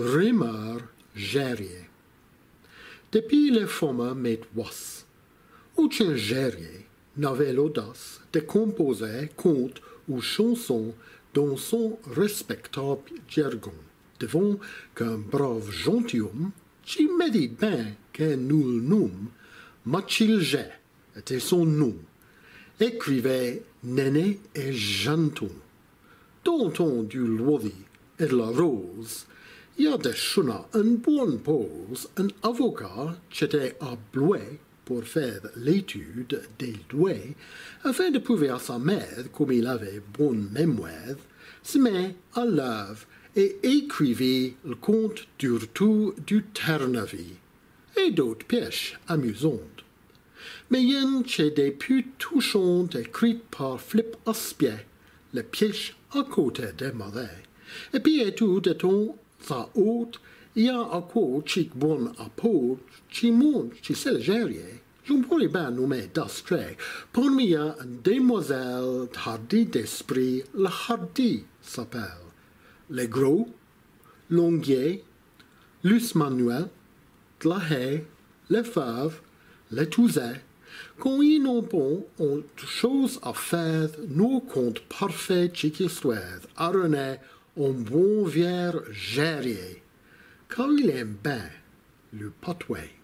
rumeur Gerrier. Depuis les formes met was, aucun Gerrier n'avait l'audace de composer contes ou chansons dans son respectable jargon, devant qu'un brave gentilhomme, qui me dit bien que nous le nomme, Machilge était son nom, écrivait Néné et Janton. Danton du Loisy et de la Rose, il y a des chuna une bonne pause, un avocat qui était à Blois pour faire l'étude des doués, afin de prouver à sa mère, comme il avait bonne mémoire, se met à l'œuvre et écrivait le conte du du Terre-Neuve et d'autres pièces amusantes. Mais il a des plus touchantes écrites par Flip Aspier, les pièces à côté des marais. Et puis tout de temps sa haute, il y a chic bon à peau, qui monte, qui c'est le gérier. Je pourrais bien nommer d'Astrée. A une demoiselle hardie d'esprit, la hardie s'appelle. Les gros, Longuier, Luce Manuel, de la haie, les fèves, les touzets, quand ils n'ont pas autre chose à faire, nos comptes parfaits qui souhaitent à René un bon vieux gérier, car il aime bien le patois.